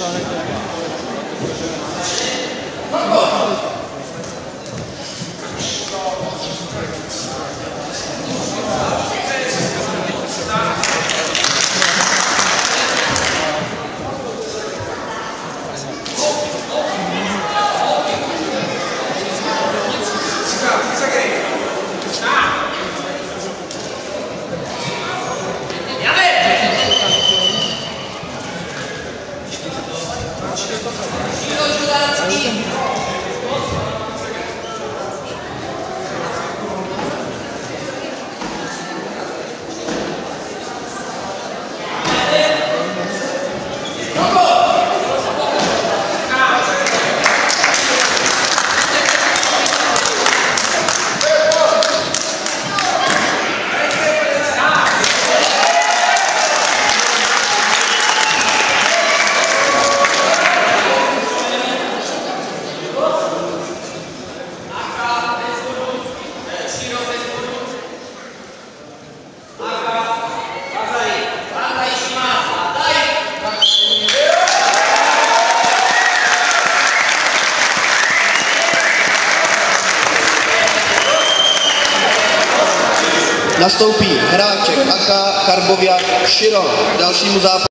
座られてれば。Maria. Nastoupí hráček Aka Karboviak Širo k dalšímu zápasu.